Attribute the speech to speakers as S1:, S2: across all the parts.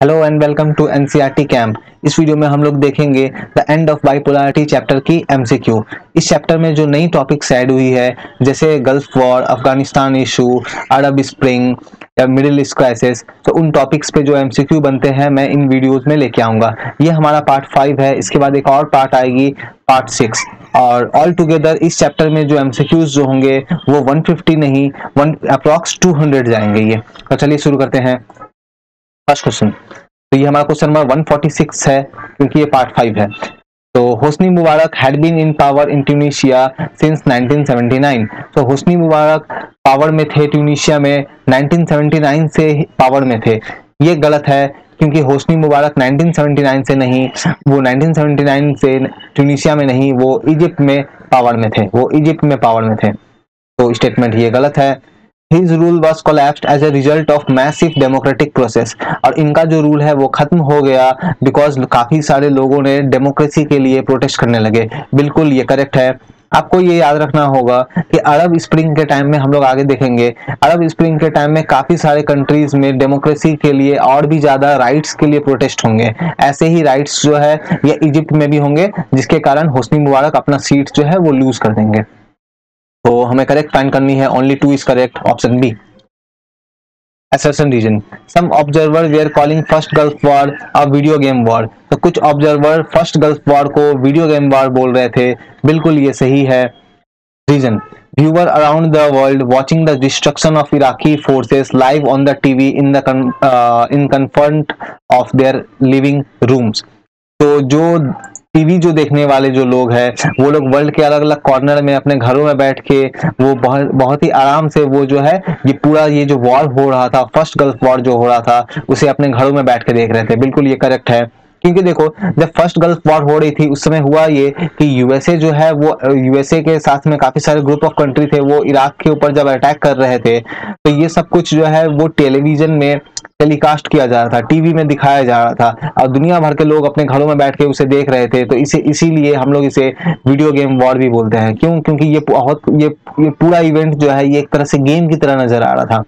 S1: Hello and welcome to NCERT camp इस video में हम लोग देखेंगे the end of bipolarity chapter की एमसीक्यू इस चैप्टर में जो नई टॉपिक्स ऐड हुई है, जैसे Gulf War Afghanistan issue Arab spring या मिडिल ईस्ट क्राइसिस तो उन टॉपिक्स पे जो एमसीक्यू बनते हैं, मैं इन वीडियोस में लेके आऊँगा। ये हमारा पार्ट फाइव है। इसके बाद एक और पार्ट आएगी पार्ट सिक्स और ऑल टुगेदर इस चैप्टर में जो एमसीक्यूज जो होंगे, वो 150 नहीं वन अप्रॉक्स 200 जाएँगे ये। तो चलिए शुरू करते हैं। फ़र्स्ट क्वेश्चन तो ये हमारा क्वेश्चन नंबर 146 है, क्योंकि ये पार्ट फाइव है। तो Hosni Mubarak had been in power in Tunisia since 1979 तो होसनी मुबारक पावर में थे ट्यूनिशिया में 1979 से पावर में थे। ये गलत है, क्योंकि होसनी मुबारक 1979 से नहीं, वो 1979 से ट्यूनिशिया में नहीं, वो इजिप्ट में पावर में थे, वो इजिप्ट में पावर में थे। तो स्टेटमेंट ये गलत है। His rule was collapsed as a result of massive democratic process और इनका जो रूल है वो खत्म हो गया बिकॉज़ काफ़ी सारे लोगों ने डेमोक्रेसी के लिए प्रोटेस्ट करने लगे। बिल्कुल ये करेक्ट है। आपको ये याद रखना होगा कि अरब स्प्रिंग के टाइम में हम लोग आगे देखेंगे। अरब स्प्रिंग के टाइम में काफ़ी सारे कंट्रीज़ में डेमोक्रेसी के लिए और भी ज़्यादा राइट्स के लिए प्रोटेस्ट होंगे। ऐसे ही राइट्स जो है ये इजिप्ट में भी होंगे, जिसके कारण होसनी मुबारक अपना सीट जो है वो लूज कर देंगे। तो हमें करेक्ट फाइन करनी है। Only two is correct option B assertion reason some observer we are calling first Gulf War a video game war तो कुछ ऑब्जर्वर फ़र्स्ट गल्फ वॉर को वीडियो गेम वार्ड बोल रहे थे। बिल्कुल ये सही है। Reason viewer around the world watching the destruction of Iraqi forces live on the TV in the in comfort of their living rooms तो जो टीवी जो देखने वाले जो लोग हैं, वो लोग वर्ल्ड के अलग अलग कॉर्नर में अपने घरों में बैठ के, वो बहुत बहुत ही आराम से वो जो है, ये पूरा ये जो वॉर हो रहा था फ़र्स्ट गल्फ वॉर जो हो रहा था, उसे अपने घरों में बैठ के देख रहे थे। बिल्कुल ये करेक्ट है। क्योंकि देखो, जब फ़र्स्ट गल्फ वॉर हो रही थी, उस समय हुआ ये कि यूएसए जो है वो यूएसए के साथ में काफ़ी सारे ग्रुप ऑफ़ कंट्री थे, वो इराक के ऊपर जब अटैक कर रहे थे तो ये सब कुछ जो है वो टेलीविज़न में टेलीकास्ट किया जा रहा था टीवी में दिखाया जा रहा था। और दुनिया भर के लोग अपने घरों में बैठ के उसे देख रहे थे तो इसे, इसीलिए हम लोग इसे वीडियो गेम वॉर भी बोलते हैं। क्यों? क्योंकि ये बहुत, ये ये पूरा इवेंट जो है, ये एक तरह से गेम की तरह नज़र आ रहा था।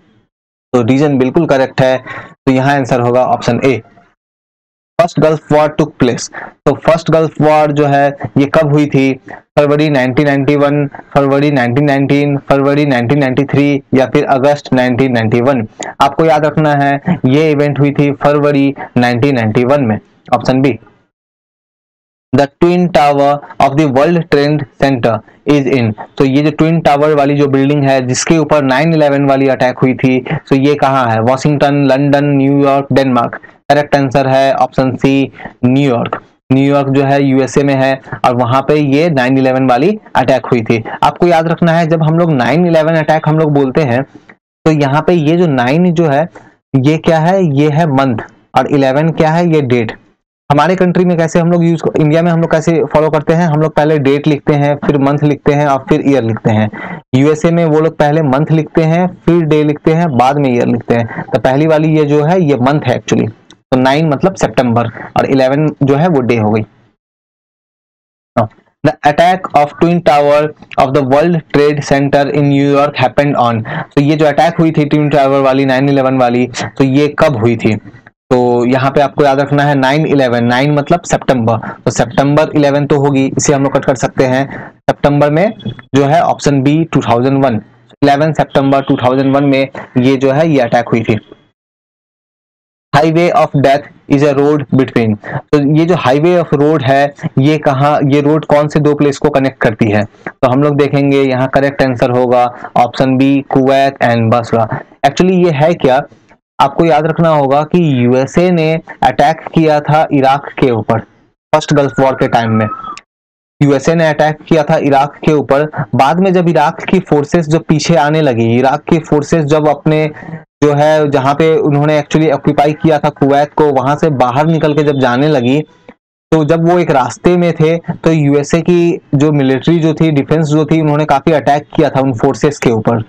S1: तो रीजन बिल्कुल करेक्ट है तो यहाँ आंसर होगा option A first Gulf War took place. तो फ़र्स्ट गल्फ वॉर जो है, ये कब हुई थी? फरवरी 1991 फरवरी 1919 फरवरी 1993 या फिर अगस्त 1991 आपको याद रखना है, ये इवेंट हुई थी फरवरी 1991 में। Option B the twin tower of the World Trade Center is in तो ये जो ट्विन टावर वाली जो बिल्डिंग है, जिसके ऊपर 9/11 वाली अटैक हुई थी तो so ये कहाँ है? Washington London New York Denmark correct answer है option C New York New York जो है यूएसए में है और वहाँ पे ये 9/11 वाली अटैक हुई थी। आपको याद रखना है, जब हम लोग 9/11 अटैक हम लोग बोलते हैं तो यहाँ पे ये जो 9 जो है, ये क्या है? ये है मंथ और 11 क्या है? ये डेट हमारे कंट्री में कैसे हम लोग यूज़ इंडिया में हम लोग कैसे फॉलो करते हैं? हम लोग पहले डेट लिखते हैं, फिर मंथ लिखते हैं और फिर ईयर लिखते हैं। यूएसए में वो लोग पहले मंथ लिखते हैं, फिर डे लिखते हैं, बाद में ईयर लिखते हैं। तो पहली वाली ये जो है, ये मंथ है एक्चुअली तो नाइन मतलब सितंबर और इलेवन जो है वो डे हो गई। The attack of twin tower of the world trade centre in New York happened on तो ये जो अटैक हुई थी ट्विन टावर वाली नाइन इलेवन वाली तो ये कब हुई थी? तो यहाँ पे आपको याद रखना है नाइन इलेवन नाइन मतलब सितंबर तो सितंबर इलेवन तो होगी, इसे हम लोग कट कर सकते हैं। सितंबर में जो है ऑप्शन बी 2001 11 सितंबर 2001 में ये जो है ये अटैक हुई थी। Highway of death is a road between. तो ये जो हाईवे ऑफ़ रोड है, ये कहा, ये रोड कौन से दो प्लेस को कनेक्ट करती है? तो हम लोग देखेंगे, यहाँ करेक्ट आंसर होगा option B, Kuwait and Basra. Actually ये है क्या? आपको याद रखना होगा कि यूएसए ने अटैक किया था इराक के ऊपर, फ़र्स्ट गल्फ वॉर के टाइम में। यूएसए ने अटैक किया था इराक के ऊपर, बाद में जब इराक की फोर्सेस जो पीछे आने लगी, इराक की फोर्सेस जब अपने जो है, जहाँ पे उन्होंने एक्चुअली ऑक्यूपाई किया था कुवैत को, वहाँ से बाहर निकल के जब जाने लगी तो जब वो एक रास्ते में थे तो यूएसए की जो मिलिट्री जो थी डिफेंस जो थी, उन्होंने काफ़ी अटैक किया था उन फोर्सेस के ऊपर।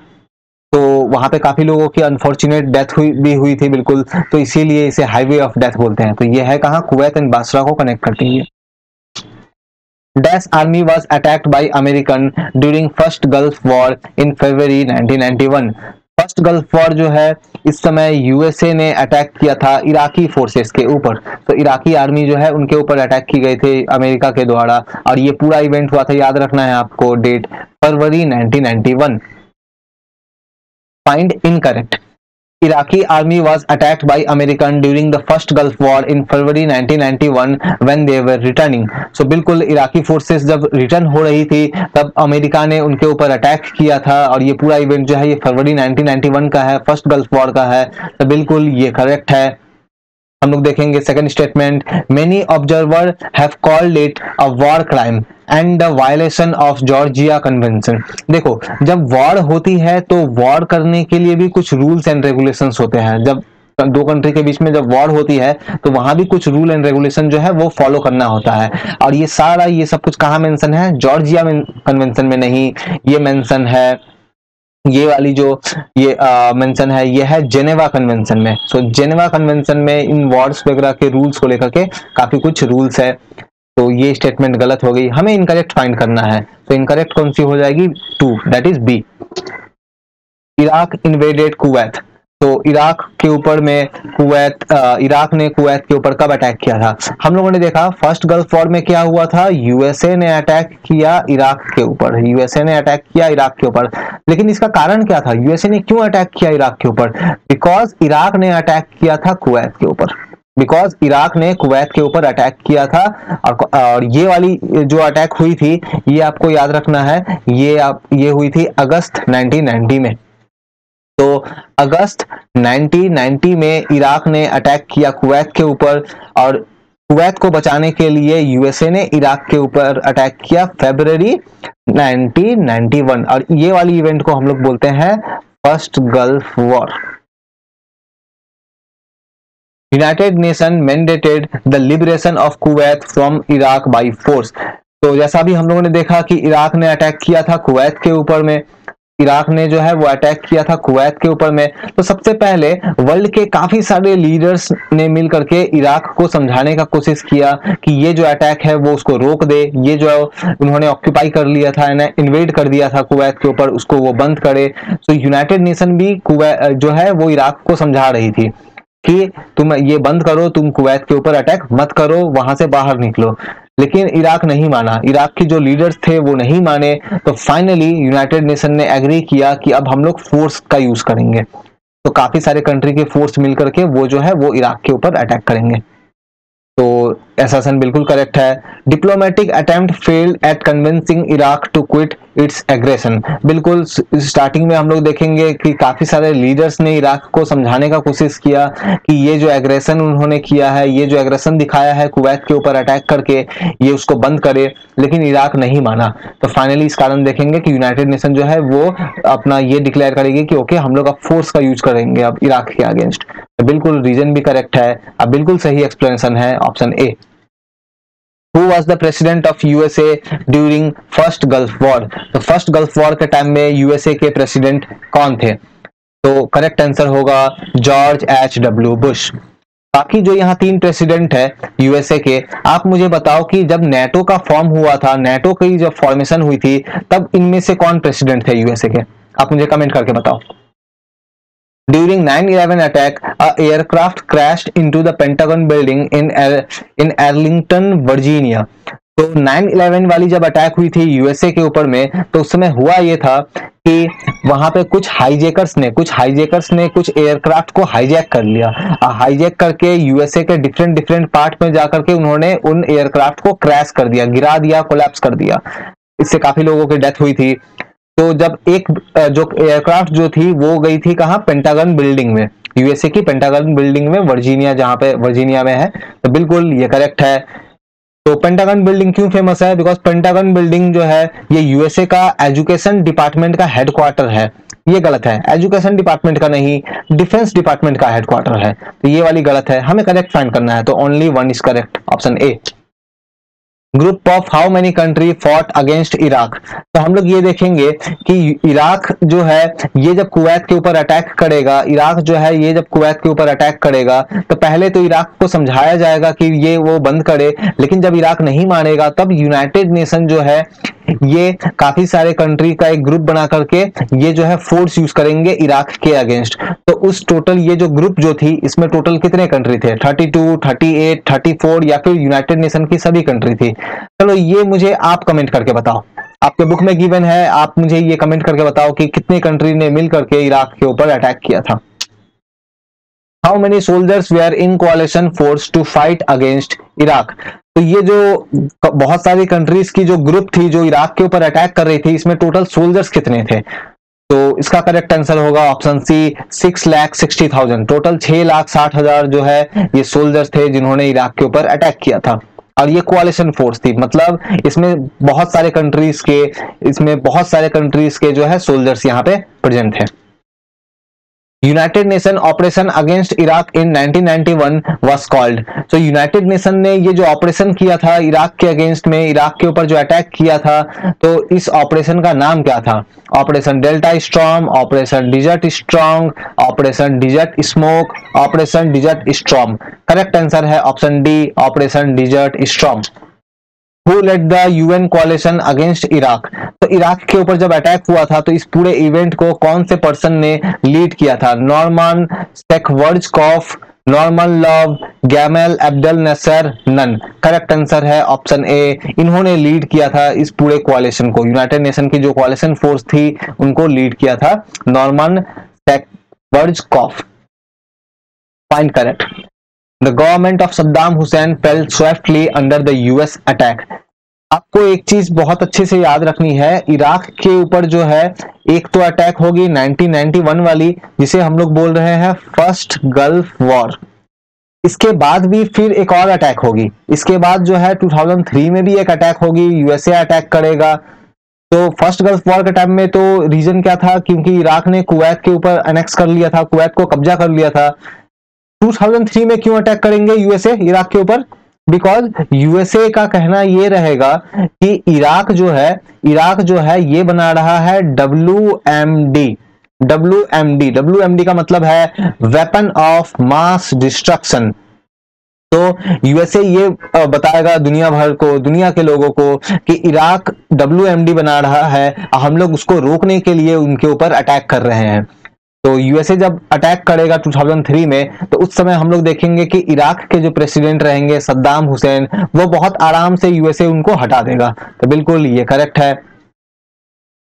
S1: तो वहाँ पे काफ़ी लोगों की अनफॉर्चुनेट डेथ हुई, भी हुई थी बिल्कुल। तो इसीलिए इसे हाईवे ऑफ़ डेथ बोलते हैं। तो ये है कहा कुवैत एंड बासरा को कनेक्ट करती है Dash army was attacked by American during first Gulf War in February 1991. First Gulf War जो है, इस समय यूएसए ने अटैक किया था इराकी फोर्सेस के ऊपर। तो इराकी आर्मी जो है, उनके ऊपर अटैक की गई थी अमेरिका के द्वारा। और ये पूरा इवेंट हुआ था, याद रखना है आपको डेट फरवरी 1991 find incorrect Iraqi army was attacked by American during the first Gulf War in February 1991 when they were returning. So बिल्कुल इराकी फोर्सेस जब रिटर्न हो रही थी तब अमेरिका ने उनके ऊपर अटैक किया था और ये पूरा इवेंट जो है ये फरवरी 1991 का है फ़र्स्ट गल्फ वॉर का है तो बिल्कुल ये करेक्ट है हम लोग देखेंगे second statement many observer have called it a war crime and the violation of Georgia convention देखो, जब वॉर होती है तो वॉर करने के लिए भी कुछ रूल्स एंड रेगुलेशंस होते हैं। जब दो कंट्री के बीच में जब वॉर होती है तो वहाँ भी कुछ रूल एंड रेगुलेशन जो है, वो फॉलो करना होता है। और ये सारा, ये सब कुछ कहा मेंशन है? जॉर्जिया कन्वेंशन में नहीं। ये मेंशन है ये वाली जो ये मेंशन है ये है जेनेवा कन्वेंशन में। सो so, जेनेवा कन्वेंशन में इन वार्ड्स वगैरह के रूल्स को लेकर के काफ़ी कुछ रूल्स है। तो ये स्टेटमेंट गलत हो गई। हमें इनकरेक्ट फाइंड करना है। तो इनकरेक्ट कौन सी हो जाएगी? Two that is B Iraq invaded Kuwait तो इराक के ऊपर में कुवैत इराक ने कुवैत के ऊपर कब अटैक किया था? हम लोगों ने देखा फ़र्स्ट गल्फ वॉर में क्या हुआ था? यूएसए ने अटैक किया इराक के ऊपर। यूएसए ने अटैक किया इराक के ऊपर। लेकिन इसका कारण क्या था? यूएसए ने क्यों अटैक किया इराक के ऊपर? बिकॉज़ इराक ने अटैक किया था कुवैत के ऊपर। बिकॉज़ इराक ने कुवैत के ऊपर अटैक किया था और, और ये वाली जो अटैक हुई थी ये आपको याद रखना है ये आप ये हुई थी अगस्त 1990 में। तो अगस्त 1990 में इराक ने अटैक किया कुवैत के ऊपर और कुवैत को बचाने के लिए यूएसए ने इराक के ऊपर अटैक किया फेब्रवरी 1991 और ये वाली इवेंट को हम लोग बोलते हैं first Gulf War. United Nation mandated the liberation of Kuwait from Iraq by force. तो जैसा भी हम लोगों ने देखा कि इराक ने अटैक किया था कुवैत के ऊपर में इराक ने जो है वो अटैक किया था कुवैत के ऊपर में। तो सबसे पहले वर्ल्ड के काफ़ी सारे लीडर्स ने मिल करके इराक को समझाने का कोशिश किया कि ये जो अटैक है वो उसको रोक दे। ये जो उन्होंने ऑक्यूपाई कर लिया था इन्वेड कर दिया था कुवैत के ऊपर, उसको वो बंद करे। तो यूनाइटेड नेशन भी जो है वो इराक को समझा रही थी कि तुम ये बंद करो, तुम कुवैत के ऊपर अटैक मत करो, वहाँ से बाहर निकलो। लेकिन इराक नहीं माना। इराक के जो लीडर्स थे, वो नहीं माने। तो फाइनली यूनाइटेड नेशन ने एग्री किया कि अब हम लोग फोर्स का यूज़ करेंगे। तो काफ़ी सारे कंट्री के फोर्स मिलकर के वो जो है, वो इराक के ऊपर अटैक करेंगे। तो एसासन बिल्कुल करेक्ट है। Diplomatic attempt failed at convincing Iraq to quit its aggression बिल्कुल स्टार्टिंग में हम लोग देखेंगे कि काफ़ी सारे लीडर्स ने इराक को समझाने का कोशिश किया कि ये जो एग्रेशन उन्होंने किया है, ये जो एग्रेशन दिखाया है कुवैत के ऊपर अटैक करके, ये उसको बंद करे, लेकिन इराक नहीं माना। तो फाइनली इस कारण देखेंगे कि यूनाइटेड नेशन जो है वो अपना ये डिक्लेयर करेगी कि ओके हम लोग अब फोर्स का यूज़ करेंगे अब इराक के अगेंस्ट बिल्कुल रीजन भी करेक्ट है, अब बिल्कुल सही एक्सप्लेनेशन है option A who was the president of USA during first Gulf War तो फ़र्स्ट गल्फ वॉर के टाइम में यूएसए के प्रेसिडेंट कौन थे? तो करेक्ट आंसर होगा जॉर्ज एच डब्ल्यू बुश बाकी जो यहाँ तीन प्रेसिडेंट है यूएसए के, आप मुझे बताओ कि जब नेटो का फॉर्म हुआ था नेटो की जब फॉर्मेशन हुई थी, तब इनमें से कौन प्रेसिडेंट थे यूएसए के? आप मुझे कमेंट करके बताओ। During 9/11 attack, a aircraft crashed into the Pentagon building in in Arlington, Virginia. तो 9/11 वाली जब अटैक हुई थी यूएसए के ऊपर में तो उस समय हुआ ये था कि वहाँ पे कुछ हाईजेकर्स ने कुछ हाईजेकर्स ने कुछ एयरक्राफ्ट को हाईजैक कर लिया। हाईजैक करके यूएसए के डिफरेंट डिफरेंट पार्ट में जाकर के उन्होंने उन एयरक्राफ्ट को क्रैश कर दिया गिरा दिया कोलैप्स कर दिया। इससे काफ़ी लोगों की डेथ हुई थी। तो जब एक जो एयरक्राफ्ट जो थी, वो गई थी कहा? पेंटागन बिल्डिंग में। यूएसए की पेंटागन बिल्डिंग में वर्जीनिया जहाँ पे वर्जीनिया में है। तो बिल्कुल, ये करेक्ट है। तो पेंटागन बिल्डिंग क्यों फ़ेमस है? बिकॉज़ पेंटागन बिल्डिंग जो है, ये यूएसए का एजुकेशन डिपार्टमेंट का हेडक्वार्टर है। ये गलत है। एजुकेशन डिपार्टमेंट का नहीं डिफेंस डिपार्टमेंट का हेडक्वार्टर है। तो ये वाली गलत है। हमें करेक्ट फाइंड करना है। तो only one is correct option A group of how many country fought against Iraq तो हम लोग ये देखेंगे कि इराक जो है, ये जब कुवैत के ऊपर अटैक करेगा इराक जो है, ये जब कुवैत के ऊपर अटैक करेगा तो पहले तो इराक को समझाया जाएगा कि ये वो बंद करे, लेकिन जब इराक नहीं मानेगा, तब यूनाइटेड नेशन जो है ये काफ़ी सारे कंट्री का एक ग्रुप बना करके ये जो है फोर्स यूज़ करेंगे इराक के अगेंस्ट तो उस टोटल ये जो ग्रुप जो थी इसमें टोटल कितने कंट्री थे? 32, 38, 34 या फिर यूनाइटेड नेशन की सभी कंट्री थी। चलो ये मुझे आप कमेंट करके बताओ। आपके बुक में गिवन है आप मुझे ये कमेंट करके बताओ कि कितने कंट्री ने मिल करके इराक के ऊपर अटैक किया था। How many soldiers were in coalition force to fight against Iraq तो ये जो बहुत सारी कंट्रीज़ की जो ग्रुप थी जो इराक के ऊपर अटैक कर रही थी, इसमें टोटल सोल्जर्स कितने थे? तो इसका करेक्ट आंसर होगा option C six lakh sixty thousand total छह लाख साठ हज़ार जो है, ये सोल्जर्स थे जिन्होंने इराक के ऊपर अटैक किया था। और ये कोalition फोर्स थी। मतलब इसमें बहुत सारे कंट्रीज़ के, इसमें बहुत सारे कंट्रीज़ के जो है सोल्जर्स यहाँ पे प्रेजेंट है United Nation operation against Iraq in 1991 was called तो यूनाइटेड नेशन ने ये जो ऑपरेशन किया था इराक के अगेंस्ट में इराक के ऊपर जो अटैक किया था तो इस ऑपरेशन का नाम क्या था? Operation Delta Storm Operation Desert Strong Operation Desert Smoke Operation Desert Storm correct answer है option D Operation Desert Storm who led the UN coalition against Iraq तो इराक के ऊपर जब अटैक हुआ था तो इस पूरे इवेंट को कौन से पर्सन ने लीड किया था? Norman Kopf Norman love Gamal Abdul Nasser none correct answer है ऑप्शन ए इन्होंने लीड किया था इस पूरे क्वालिशन को. यूनाइटेड नेशन की जो क्वालिशन फोर्स थी, उनको लीड किया था Norman Kopf fine correct The government of Saddam Hussein fell swiftly under the US attack. आपको एक चीज़ बहुत अच्छे से याद रखनी है, इराक के ऊपर जो है, एक तो अटैक होगी 1991 वाली, जिसे हम लोग बोल रहे हैं फ़र्स्ट गल्फ वॉर इसके बाद भी फिर एक और अटैक होगी। इसके बाद जो है 2003 में भी एक अटैक होगी यूएसए अटैक करेगा। तो फ़र्स्ट गल्फ वॉर के टाइम में तो रीजन क्या था? क्योंकि इराक ने कुवैत के ऊपर अनेक्स कर लिया था कुवैत को कब्जा कर लिया था। 2003 में क्यों अटैक करेंगे यूएसए इराक के ऊपर? बिकॉज़ यूएसए का कहना यह रहेगा कि इराक जो है इराक जो है, ये बना रहा है W M D W M D W M D का मतलब है वेपन ऑफ़ मास डिस्ट्रक्शन तो यूएसए ये बताएगा दुनिया भर को, दुनिया के लोगों को कि इराक डब्ल्यू एम डी बना रहा है, हम लोग उसको रोकने के लिए उनके ऊपर अटैक कर रहे हैं। तो यूएसए जब अटैक करेगा 2003 में तो उस समय हम लोग देखेंगे कि इराक के जो प्रेसिडेंट रहेंगे सद्दाम हुसैन वो बहुत आराम से यूएसए उनको हटा देगा। तो बिल्कुल ये करेक्ट है।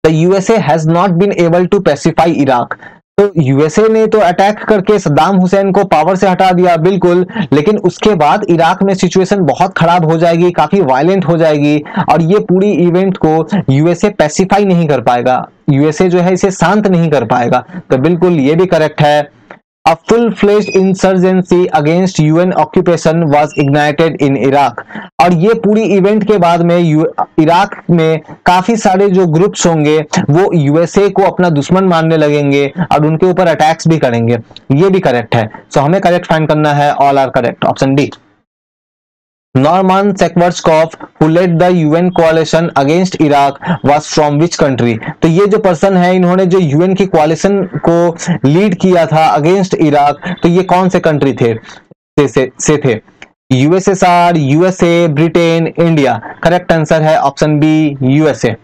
S1: USA has not been able to pacify Iraq तो यूएसए ने तो अटैक करके सद्दाम हुसैन को पावर से हटा दिया, बिल्कुल। लेकिन उसके बाद इराक में सिचुएशन बहुत खराब हो जाएगी, काफ़ी वायलेंट हो जाएगी, और ये पूरी इवेंट को यूएसए पेसिफाई नहीं कर पाएगा। यूएसए जो है, इसे शांत नहीं कर पाएगा। तो बिल्कुल, ये भी करेक्ट है। A full-fledged insurgency against UN occupation was ignited in Iraq. और ये पूरी इवेंट के बाद में इराक में काफ़ी सारे जो ग्रुप्स होंगे वो यूएसए को अपना दुश्मन मानने लगेंगे और उनके ऊपर अटैक्स भी करेंगे। ये भी करेक्ट है। सो so, हमें करेक्ट फाइंड करना है। All are correct option D Norman Sekvarskov, who led the UN coalition against Iraq, was from which country? तो ये जो पर्सन है इन्होंने जो यूएन की क्वालिशन को लीड किया था अगेंस्ट इराक तो ये कौन से कंट्री थे? से, से, से थे। USSR USA Britain India correct answer है option B USA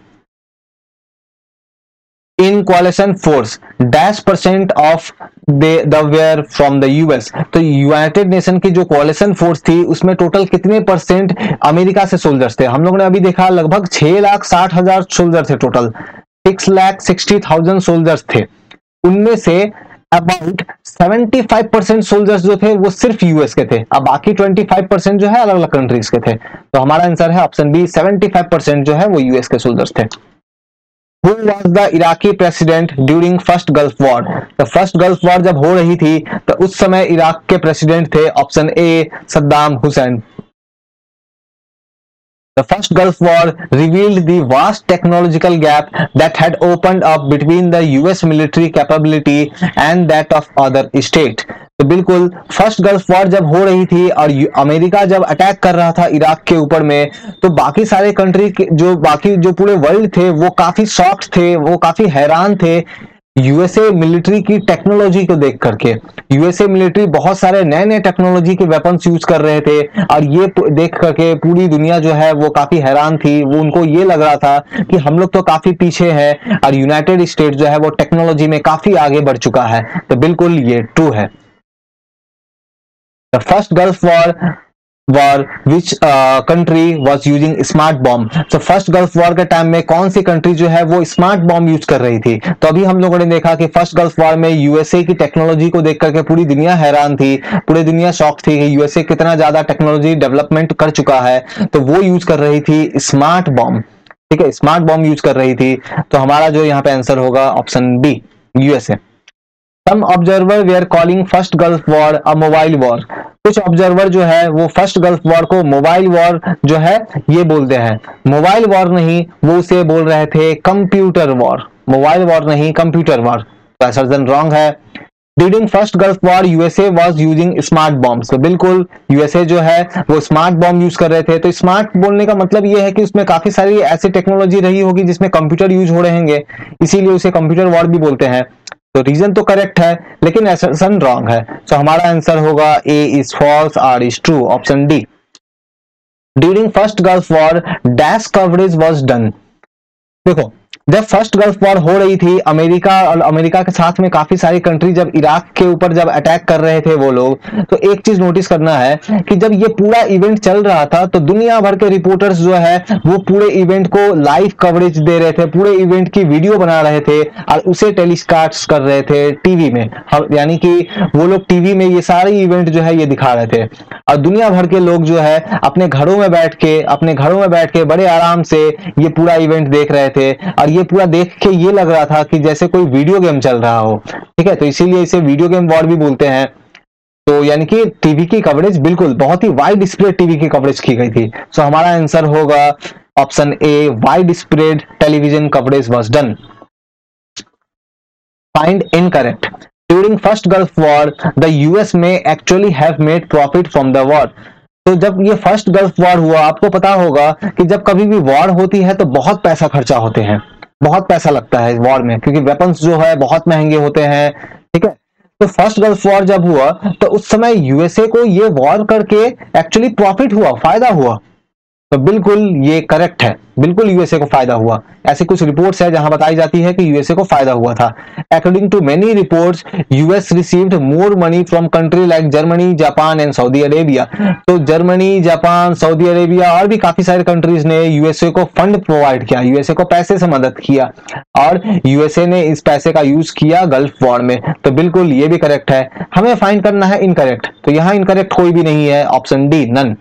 S1: in coalition force dash percent of were from the US तो यूनाइटेड नेशन की जो कोलेशन फोर्स थी, उसमें टोटल कितने परसेंट अमेरिका से सोल्जर्स थे? हम लोगों ने अभी देखा, लगभग छह लाख साठ हज़ार सोल्जर थे total six lakh sixty thousand soldiers थे। उनमें से अबाउट 75 परसेंट सोल्जर्स जो थे, वो सिर्फ़ यूएस के थे। अब बाकी 25 परसेंट जो है अलग अलग कंट्रीज़ के थे। तो हमारा आंसर है ऑप्शन बी 75 परसेंट जो है, वो यूएस के सोल्जर्स थे। Who was the Iraqi president during first Gulf War? तो फ़र्स्ट गल्फ वॉर जब हो रही थी तो उस समय इराक के प्रेसिडेंट थे option A Saddam Hussein The first Gulf War revealed the vast technological gap that had opened up between the US military capability and that of other states. तो बिल्कुल फ़र्स्ट गल्फ वॉर जब हो रही थी और America जब attack कर रहा था इराक के ऊपर में तो बाकी सारे कंट्री के, जो बाकी, जो पूरे वर्ल्ड थे, वो काफ़ी शॉक्ड थे, वो काफ़ी हैरान थे यूएसए मिलिट्री की टेक्नोलॉजी को देख करके। यूएसए मिलिट्री बहुत सारे नए नए टेक्नोलॉजी के वेपन्स यूज़ कर रहे थे और ये देख करके पूरी दुनिया जो है, वो काफ़ी हैरान थी। वो उनको ये लग रहा था कि हम लोग तो काफ़ी पीछे हैं और यूनाइटेड स्टेट जो है, वो टेक्नोलॉजी में काफ़ी आगे बढ़ चुका है। तो बिल्कुल ये ट्रू है। The first Gulf War war which country was using smart bomb तो फ़र्स्ट गल्फ वॉर के टाइम में कौन सी कंट्री जो है वो स्मार्ट बॉम्ब यूज़ कर रही थी? तो अभी हम लोगों ने देखा कि फ़र्स्ट गल्फ वॉर में यूएसए की टेक्नोलॉजी को देख करके पूरी दुनिया हैरान थी, पूरी दुनिया शॉक थी कि यूएसए कितना ज़्यादा टेक्नोलॉजी डेवलपमेंट कर चुका है। तो वो यूज़ कर रही थी स्मार्ट बॉम्ब ठीक है स्मार्ट बॉम्ब यूज़ कर रही थी। तो हमारा जो यहाँ पे आंसर होगा option B USA some observer were calling first Gulf War a mobile war कुछ ऑब्जर्वर जो है, वो फ़र्स्ट गल्फ वॉर को मोबाइल वॉर जो है, ये बोलते हैं। मोबाइल वॉर नहीं, वो उसे बोल रहे थे कंप्यूटर वॉर मोबाइल वॉर नहीं कंप्यूटर वॉर सर्जन रॉन्ग है। During first Gulf War USA was using smart bomb तो बिल्कुल यूएसए जो है, वो स्मार्ट बॉम्ब यूज़ कर रहे थे। तो स्मार्ट बोलने का मतलब ये है कि उसमें काफ़ी सारी ऐसी टेक्नोलॉजी रही होगी जिसमें कंप्यूटर यूज़ हो रहे होंगे। इसीलिए उसे कंप्यूटर वॉर भी बोलते हैं। तो रीजन तो करेक्ट है, लेकिन एसन रॉन्ग है। तो हमारा आंसर होगा A is false R is true option D during first Gulf War dash coverage was done देखो जब फ़र्स्ट गल्फ वॉर हो रही थी, अमेरिका और अमेरिका के साथ में काफ़ी सारी कंट्री जब इराक के ऊपर जब अटैक कर रहे थे वो लोग तो एक चीज़ नोटिस करना है कि जब ये पूरा इवेंट चल रहा था तो दुनिया भर के रिपोर्टर्स जो है, वो पूरे इवेंट को लाइव कवरेज दे रहे थे, पूरे इवेंट की वीडियो बना रहे थे, और उसे टेलीकास्ट कर रहे थे टीवी में। यानी कि वो लोग टीवी में ये सारे इवेंट जो है, ये दिखा रहे थे। और दुनिया भर के लोग जो है, अपने घरों में बैठ के, अपने घरों में बैठ के बड़े आराम से ये पूरा इवेंट देख रहे थे, और ये पूरा देख के ये लग रहा था कि जैसे कोई वीडियो गेम चल रहा हो। ठीक है तो इसीलिए इसे वीडियो गेम वॉर भी बोलते हैं। तो यानी कि टीवी की कवरेज बिल्कुल बहुत ही वाइड स्प्रेड टीवी की कवरेज की गई थी। सो हमारा आंसर होगा option A wide spread television coverage was done find incorrect during first Gulf War the US में actually have made profit from the war तो जब ये फ़र्स्ट गल्फ वॉर हुआ, आपको पता होगा कि जब कभी भी वॉर होती है तो बहुत पैसा खर्चा होते हैं। बहुत पैसा लगता है वॉर में, क्योंकि वेपन्स जो है बहुत महँगे होते हैं, ठीक है? तो फ़र्स्ट गल्फ वॉर जब हुआ तो उस समय यूएसए को ये वॉर करके एक्चुअली प्रॉफिट हुआ, फ़ायदा हुआ। तो बिल्कुल ये करेक्ट है। बिल्कुल यूएसए को फ़ायदा हुआ। ऐसी कुछ रिपोर्ट्स है जहाँ बताई जाती है कि यूएसए को फ़ायदा हुआ था। According to many reports US received more money from country like Germany Japan and Saudi Arabia तो जर्मनी जापान सऊदी अरेबिया और भी काफ़ी सारे कंट्रीज़ ने यूएसए को फंड प्रोवाइड किया। यूएसए को पैसे से मदद किया और यूएसए ने इस पैसे का यूज़ किया गल्फ वॉर में। तो बिल्कुल ये भी करेक्ट है। हमें फाइंड करना है इनकरेक्ट तो यहाँ इनकरेक्ट कोई भी नहीं है। ऑप्शन डी नन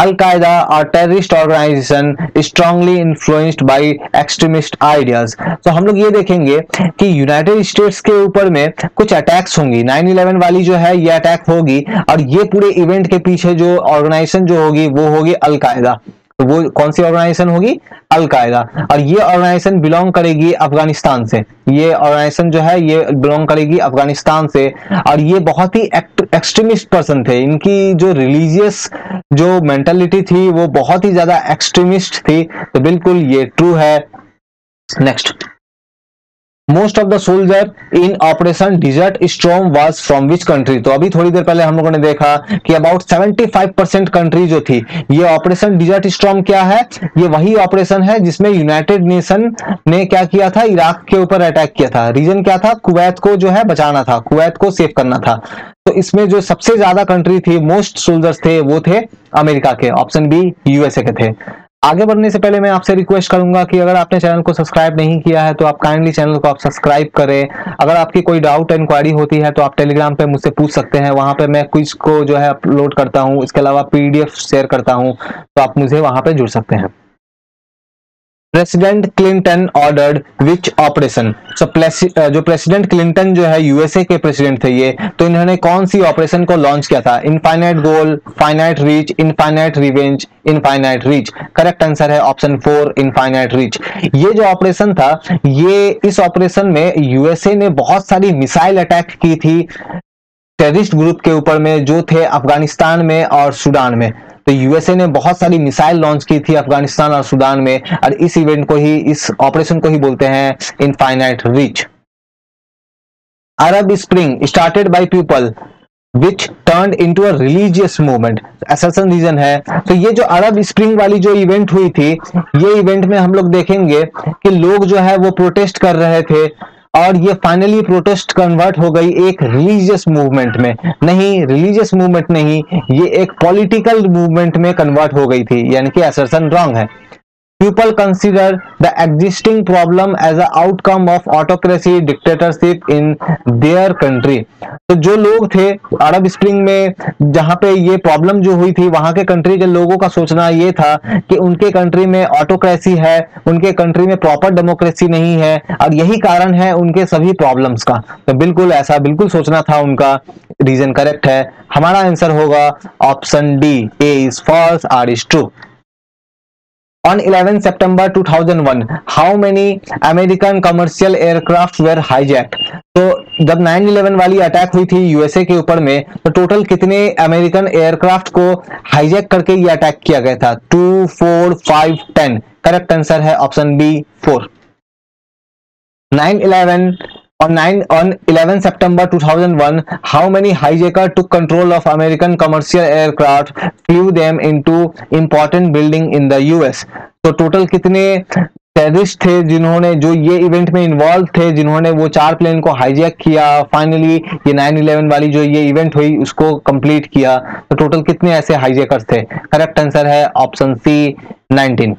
S1: Al-Qaeda और terrorist organisation strongly influenced by extremist ideas तो हम लोग ये देखेंगे कि यूनाइटेड स्टेट्स के ऊपर में कुछ अटैक्स होंगी। 9/11 वाली जो है, ये अटैक होगी और ये पूरे इवेंट के पीछे जो ऑर्गेनाइजेशन जो होगी, वो होगी अलकायदा तो वो कौन सी ऑर्गेनाइजेशन होगी? अलकायदा और ये ऑर्गेनाइजेशन बिलोंग करेगी अफ़गानिस्तान से। ये ऑर्गेनाइजेशन जो है, ये बिलोंग करेगी अफ़गानिस्तान से। और ये बहुत ही एक्सट्रीमिस्ट पर्सन थे। इनकी जो रिलीजियस जो मेंटेलिटी थी, वो बहुत ही ज़्यादा एक्सट्रीमिस्ट थी। तो बिल्कुल ये ट्रू है। Next most of the soldier in Operation Desert Storm was from which country तो अभी थोड़ी देर पहले हम लोगों ने देखा कि अबाउट 75 परसेंट कंट्री जो थी, ये ऑपरेशन डिजर्ट स्ट्रॉम क्या है? ये वही ऑपरेशन है जिसमें यूनाइटेड नेशन ने क्या किया था? इराक के ऊपर अटैक किया था। रीजन क्या था? कुवैत को जो है बचाना था। कुवैत को सेव करना था। तो इसमें जो सबसे ज़्यादा कंट्री थी मोस्ट सोल्जर्स थे, वो थे अमेरिका के। ऑप्शन बी यूएसए के थे। आगे बढ़ने से पहले मैं आपसे रिक्वेस्ट करूँगा कि अगर आपने चैनल को सब्सक्राइब नहीं किया है तो आप काइंडली चैनल को आप सब्सक्राइब करें। अगर आपकी कोई डाउट इंक्वायरी होती है तो आप टेलीग्राम पे मुझसे पूछ सकते हैं। वहाँ पे मैं क्विज को जो है अपलोड करता हूँ। इसके अलावा पीडीएफ शेयर करता हूँ। तो आप मुझे वहाँ पर जुड़ सकते हैं। President Clinton ordered which operation? So जो प्रेसिडेंट क्लिंटन जो है, यूएसए के प्रेसिडेंट थे ये तो इन्होंने कौन सी ऑपरेशन को लॉन्च किया था? Infinite goal, finite reach, infinite revenge, infinite reach. Correct answer है ऑप्शन फोर, इनफाइनाइट रीच। ये जो ऑपरेशन था, ये इस ऑपरेशन में यूएसए ने बहुत सारी मिसाइल अटैक की थी, टेररिस्ट ग्रुप के ऊपर में, जो थे अफ़गानिस्तान में और सूडान में। तो यूएसए ने बहुत सारी मिसाइल लॉन्च की थी अफ़गानिस्तान और सूडान में, और इस इवेंट को ही, इस ऑपरेशन को ही बोलते हैं infinite reach Arab spring started by people which turn into a religious movement assertion reason है। तो ये जो अरब स्प्रिंग वाली जो इवेंट हुई थी, ये इवेंट में हम लोग देखेंगे कि लोग जो है वो प्रोटेस्ट कर रहे थे। और ये फाइनली प्रोटेस्ट कन्वर्ट हो गई एक रिलीजियस मूवमेंट में। नहीं रिलीजियस मूवमेंट नहीं, ये एक पॉलिटिकल मूवमेंट में कन्वर्ट हो गई थी, यानी कि असरसन रॉन्ग है। People consider the existing problem as an outcome of autocracy, dictatorship in their country. तो जो लोग थे अरब स्प्रिंग में, जहाँ पे ये प्रॉब्लम जो हुई थी, वहाँ के कंट्री के लोगों का सोचना ये था कि उनके कंट्री में ऑटोक्रेसी है, उनके कंट्री में प्रॉपर डेमोक्रेसी नहीं है, और यही कारण है उनके सभी प्रॉब्लम्स का। तो बिल्कुल ऐसा, बिल्कुल सोचना था उनका। रीजन करेक्ट है। हमारा आंसर होगा option D A is false R is true On 11 September 2001, how many American commercial aircraft were hijacked? तो जब 9/11 वाली अटैक हुई थी यूएसए के ऊपर में तो टोटल कितने अमेरिकन एयरक्राफ्ट को हाईजैक करके ये अटैक किया गया था? Two four five ten correct answer है option B four 9/11 On 9 on 11 September 2001, how many hijacker took control of American commercial aircraft, flew them into important building in the US? तो total कितने terrorist थे जिन्होंने जो ये event में involve थे जिन्होंने वो चार प्लेन को हाईजैक किया फाइनली ये 9/11 वाली जो ये इवेंट हुई उसको कंप्लीट किया तो टोटल कितने ऐसे हाईजैकर्स थे करेक्ट आंसर है ऑप्शन सी 19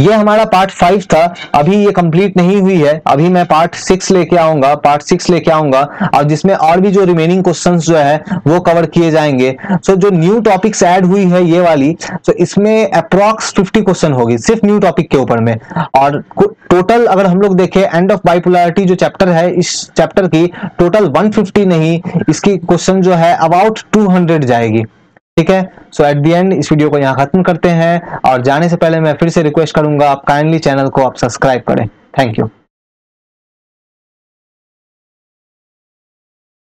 S1: ये हमारा पार्ट फाइव था। अभी ये कंप्लीट नहीं हुई है। अभी मैं पार्ट सिक्स लेके आऊँगा। पार्ट सिक्स लेके आऊँगा। और जिसमें और भी जो रिमेनिंग क्वेश्चंस जो है वो कवर किए जाएँगे। सो so, जो न्यू टॉपिक्स ऐड हुई है ये वाली सो so, इसमें अप्रोक्स 50 क्वेश्चन होगी सिर्फ़ न्यू टॉपिक के ऊपर में। और टोटल अगर हम लोग देखें एंड ऑफ़ बाइपोलरिटी जो चैप्टर है इस चैप्टर की टोटल 150 नहीं इसकी क्वेश्चन जो है अबाउट 200 जाएगी। ठीक है? सो एट दी एंड इस वीडियो को यहाँ खत्म करते हैं और जाने से पहले मैं फिर से रिक्वेस्ट करूँगा, आप काइंडली चैनल को आप सब्सक्राइब करें। Thank you